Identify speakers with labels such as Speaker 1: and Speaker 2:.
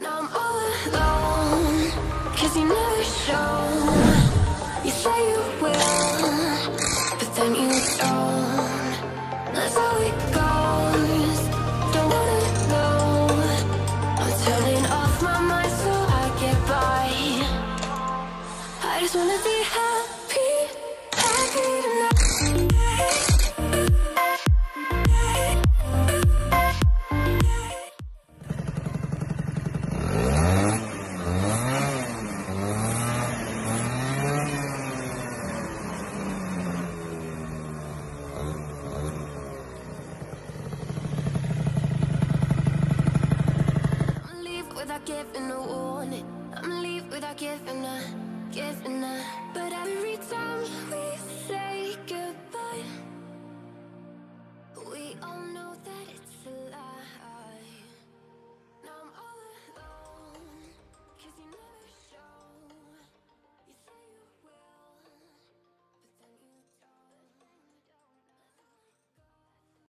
Speaker 1: Now I'm all alone, cause you never show. You say you will, but then you don't. That's how it goes. Don't wanna know. I'm turning off my mind so I get by. I just wanna be happy, happy without giving a warning. I'ma